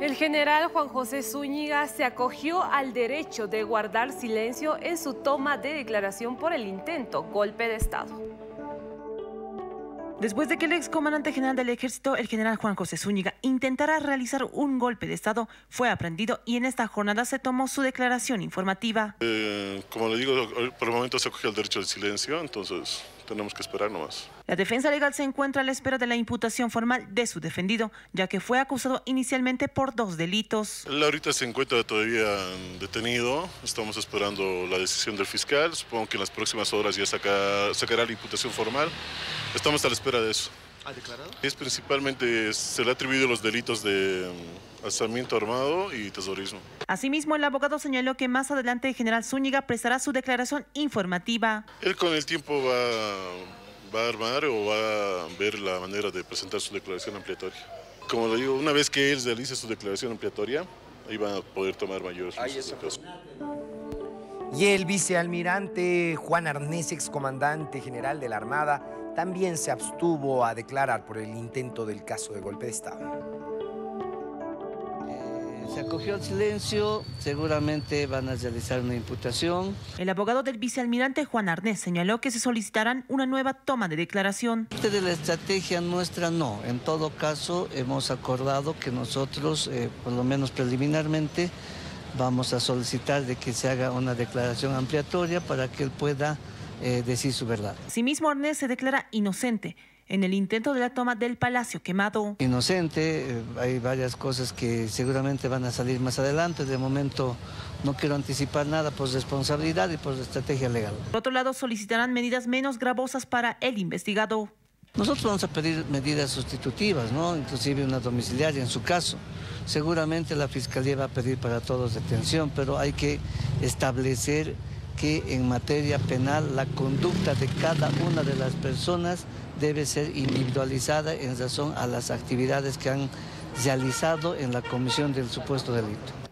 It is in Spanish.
El general Juan José Zúñiga se acogió al derecho de guardar silencio en su toma de declaración por el intento golpe de Estado. Después de que el excomandante general del ejército, el general Juan José Zúñiga, intentara realizar un golpe de Estado, fue aprendido y en esta jornada se tomó su declaración informativa. Eh, como le digo, por el momento se acogió al derecho de silencio, entonces tenemos que esperar nomás. La defensa legal se encuentra a la espera de la imputación formal de su defendido, ya que fue acusado inicialmente por dos delitos. Él ahorita se encuentra todavía detenido, estamos esperando la decisión del fiscal, supongo que en las próximas horas ya sacará la imputación formal, estamos a la espera de eso. ¿Ha declarado? Es principalmente, se le ha atribuido los delitos de alzamiento armado y tesorismo. Asimismo, el abogado señaló que más adelante el general Zúñiga prestará su declaración informativa. Él con el tiempo va, va a armar o va a ver la manera de presentar su declaración ampliatoria. Como le digo, una vez que él realice su declaración ampliatoria, ahí van a poder tomar mayores casos. Y el vicealmirante Juan Arnés, excomandante general de la Armada, también se abstuvo a declarar por el intento del caso de golpe de Estado. Se acogió al silencio, seguramente van a realizar una imputación. El abogado del vicealmirante Juan Arnés señaló que se solicitarán una nueva toma de declaración. De la estrategia nuestra no, en todo caso hemos acordado que nosotros, eh, por lo menos preliminarmente, vamos a solicitar de que se haga una declaración ampliatoria para que él pueda eh, decir su verdad. Asimismo, Arnés se declara inocente en el intento de la toma del Palacio Quemado. Inocente, eh, hay varias cosas que seguramente van a salir más adelante. De momento no quiero anticipar nada por responsabilidad y por estrategia legal. Por otro lado, solicitarán medidas menos gravosas para el investigado. Nosotros vamos a pedir medidas sustitutivas, ¿no? inclusive una domiciliaria en su caso. Seguramente la Fiscalía va a pedir para todos detención, pero hay que establecer que en materia penal la conducta de cada una de las personas debe ser individualizada en razón a las actividades que han realizado en la comisión del supuesto delito.